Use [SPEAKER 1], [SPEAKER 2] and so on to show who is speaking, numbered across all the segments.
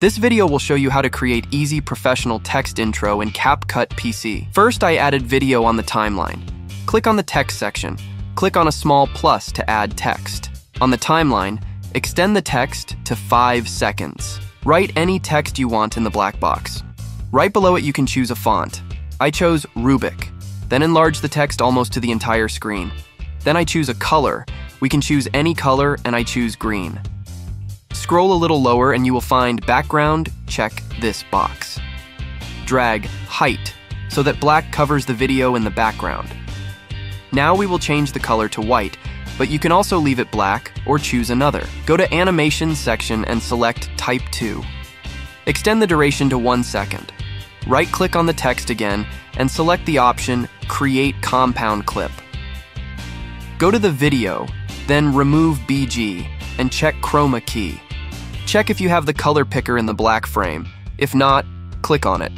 [SPEAKER 1] This video will show you how to create easy professional text intro in CapCut PC. First, I added video on the timeline. Click on the text section. Click on a small plus to add text. On the timeline, extend the text to 5 seconds. Write any text you want in the black box. Right below it, you can choose a font. I chose Rubik. Then enlarge the text almost to the entire screen. Then I choose a color. We can choose any color, and I choose green. Scroll a little lower and you will find background, check this box. Drag height so that black covers the video in the background. Now we will change the color to white, but you can also leave it black or choose another. Go to animation section and select type 2. Extend the duration to one second. Right click on the text again and select the option create compound clip. Go to the video, then remove BG and check chroma key. Check if you have the color picker in the black frame. If not, click on it.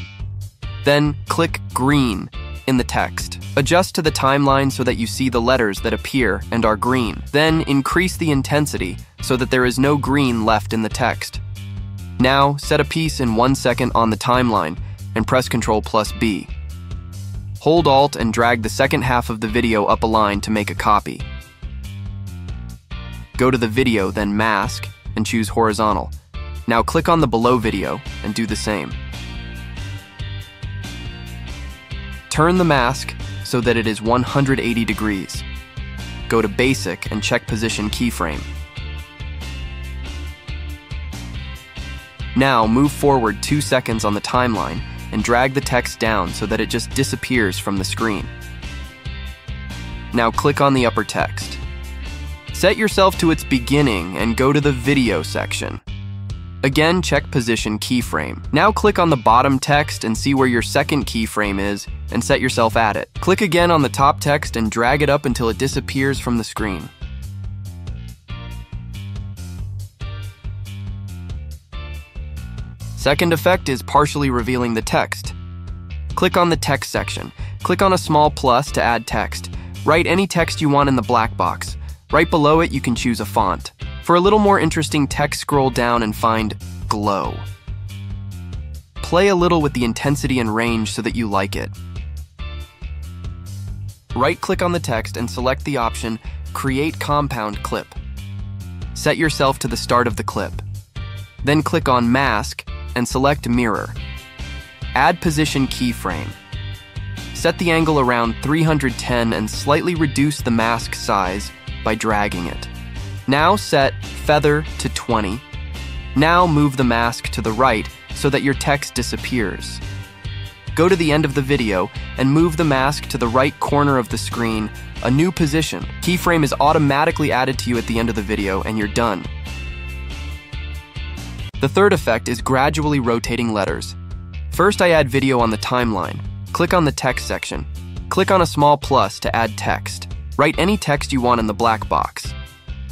[SPEAKER 1] Then click green in the text. Adjust to the timeline so that you see the letters that appear and are green. Then increase the intensity so that there is no green left in the text. Now, set a piece in one second on the timeline and press Ctrl plus B. Hold Alt and drag the second half of the video up a line to make a copy. Go to the video, then Mask, and choose Horizontal. Now click on the below video and do the same. Turn the mask so that it is 180 degrees. Go to Basic and check Position Keyframe. Now move forward 2 seconds on the timeline and drag the text down so that it just disappears from the screen. Now click on the upper text. Set yourself to its beginning and go to the video section. Again, check position keyframe. Now click on the bottom text and see where your second keyframe is and set yourself at it. Click again on the top text and drag it up until it disappears from the screen. Second effect is partially revealing the text. Click on the text section. Click on a small plus to add text. Write any text you want in the black box. Right below it, you can choose a font. For a little more interesting text, scroll down and find Glow. Play a little with the intensity and range so that you like it. Right-click on the text and select the option Create Compound Clip. Set yourself to the start of the clip. Then click on Mask and select Mirror. Add Position Keyframe. Set the angle around 310 and slightly reduce the mask size by dragging it. Now set feather to 20. Now move the mask to the right so that your text disappears. Go to the end of the video and move the mask to the right corner of the screen, a new position. Keyframe is automatically added to you at the end of the video and you're done. The third effect is gradually rotating letters. First I add video on the timeline. Click on the text section. Click on a small plus to add text. Write any text you want in the black box.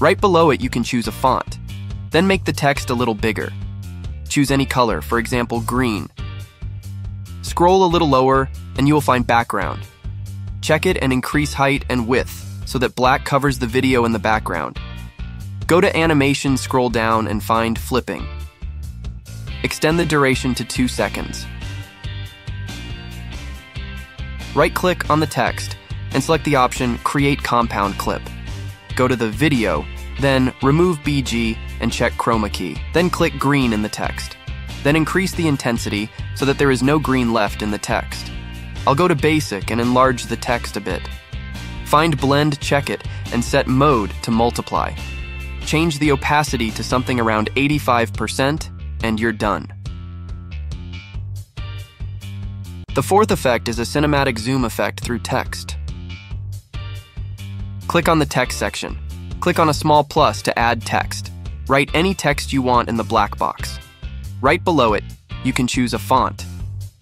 [SPEAKER 1] Right below it, you can choose a font. Then make the text a little bigger. Choose any color, for example, green. Scroll a little lower, and you will find background. Check it and increase height and width so that black covers the video in the background. Go to Animation, scroll down, and find Flipping. Extend the duration to 2 seconds. Right-click on the text and select the option Create Compound Clip. Go to the Video, then remove BG and check Chroma Key. Then click Green in the text. Then increase the intensity so that there is no green left in the text. I'll go to Basic and enlarge the text a bit. Find Blend, check it, and set Mode to multiply. Change the opacity to something around 85%, and you're done. The fourth effect is a cinematic zoom effect through text. Click on the text section. Click on a small plus to add text. Write any text you want in the black box. Right below it, you can choose a font.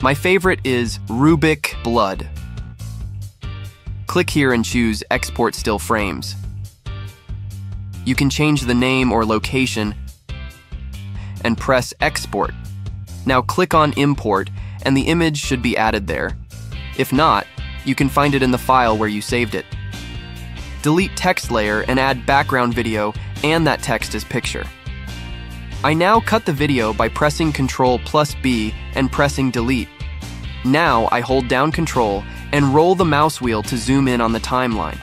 [SPEAKER 1] My favorite is Rubik Blood. Click here and choose Export Still Frames. You can change the name or location and press Export. Now click on Import and the image should be added there. If not, you can find it in the file where you saved it delete text layer and add background video and that text as picture. I now cut the video by pressing Ctrl plus B and pressing delete. Now I hold down Ctrl and roll the mouse wheel to zoom in on the timeline.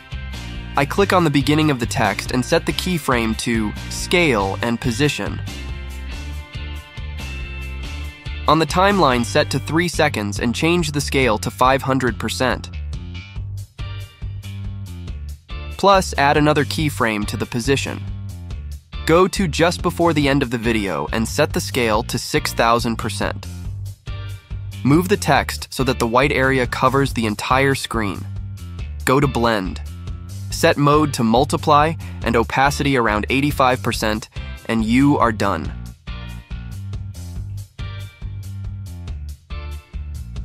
[SPEAKER 1] I click on the beginning of the text and set the keyframe to Scale and Position. On the timeline, set to 3 seconds and change the scale to 500%. Plus, add another keyframe to the position. Go to just before the end of the video and set the scale to 6000%. Move the text so that the white area covers the entire screen. Go to Blend. Set mode to multiply and opacity around 85%, and you are done.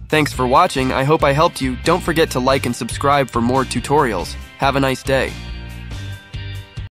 [SPEAKER 1] Thanks for watching, I hope I helped you. Don't forget to like and subscribe for more tutorials. Have a nice day.